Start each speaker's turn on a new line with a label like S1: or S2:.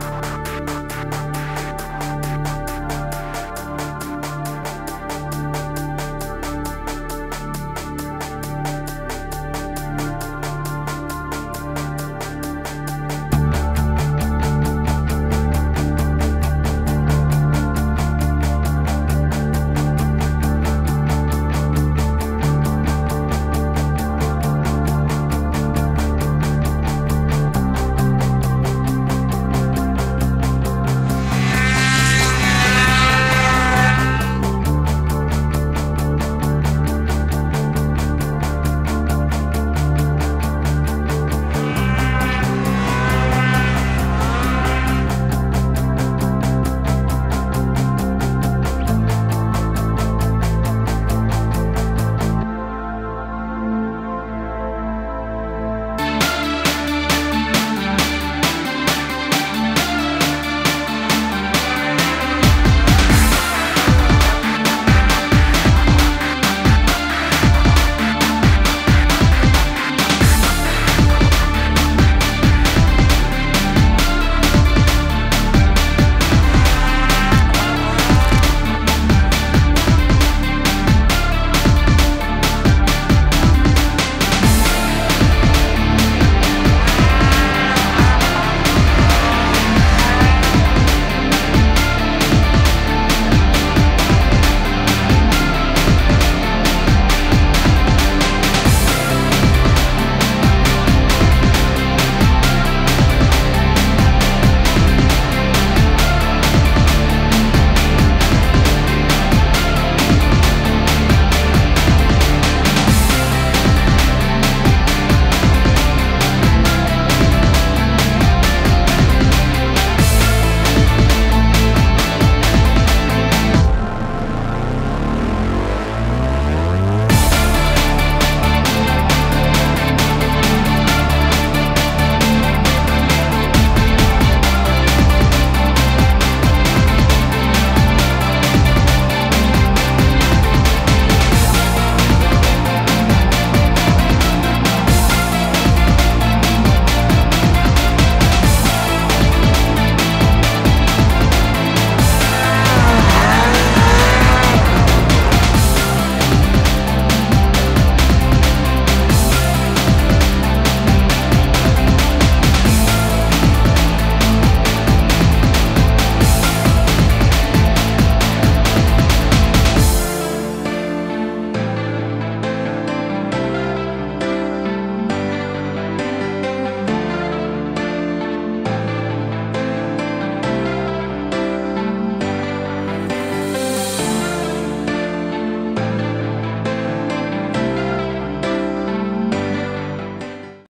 S1: Bye.